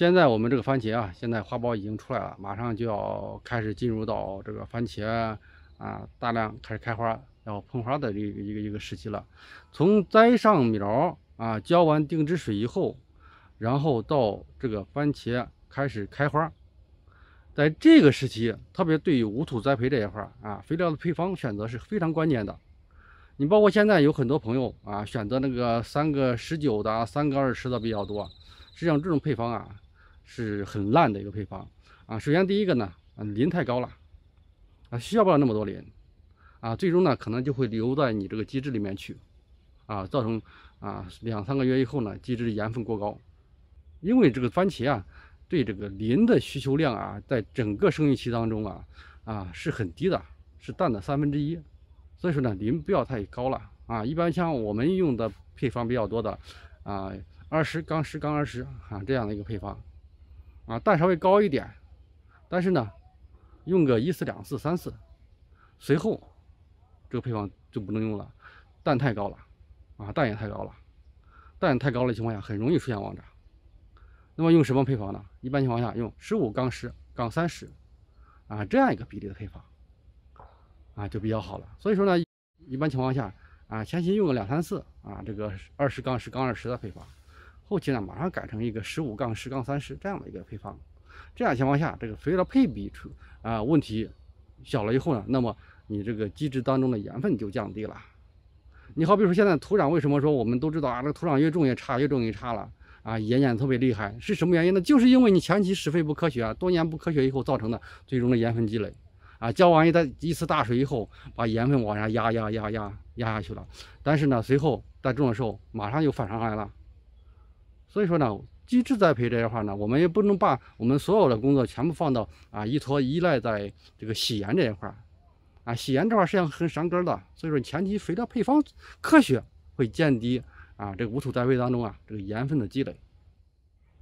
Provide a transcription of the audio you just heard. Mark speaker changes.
Speaker 1: 现在我们这个番茄啊，现在花苞已经出来了，马上就要开始进入到这个番茄啊大量开始开花、要喷花的一个一个一个时期了。从栽上苗啊，浇完定植水以后，然后到这个番茄开始开花，在这个时期，特别对于无土栽培这一块啊，肥料的配方选择是非常关键的。你包括现在有很多朋友啊，选择那个三个十九的、三个二十的比较多。实际上这种配方啊是很烂的一个配方啊。首先第一个呢，磷太高了啊，需要不了那么多磷啊，最终呢可能就会留在你这个基质里面去啊，造成啊两三个月以后呢，基质盐分过高。因为这个番茄啊，对这个磷的需求量啊，在整个生育期当中啊啊是很低的，是氮的三分之一。所以说呢，磷不要太高了啊。一般像我们用的配方比较多的啊。二十杠十杠二十啊，这样的一个配方啊，氮稍微高一点，但是呢，用个一次、两次、三次，随后这个配方就不能用了，氮太高了啊，氮也太高了，氮太高的情况下很容易出现旺长。那么用什么配方呢？一般情况下用十五杠十杠三十啊，这样一个比例的配方啊，就比较好了。所以说呢，一般情况下啊，前期用个两三次啊，这个二十杠十杠二十的配方。后期呢，马上改成一个十五杠十杠三十这样的一个配方，这样情况下，这个肥料配比出啊问题小了以后呢，那么你这个基质当中的盐分就降低了。你好比说现在土壤为什么说我们都知道啊，这个土壤越种越差，越种越差了啊，盐碱特别厉害，是什么原因呢？就是因为你前期施肥不科学啊，多年不科学以后造成的最终的盐分积累啊，浇完一次一次大水以后，把盐分往下压压压压压下去了，但是呢，随后在种的时候马上又反上来了。所以说呢，机制栽培这一块呢，我们也不能把我们所有的工作全部放到啊依托依赖在这个洗盐这一块啊洗盐这块实际上很伤根的。所以说前期肥料配方科学会降低啊这个无土栽培当中啊这个盐分的积累。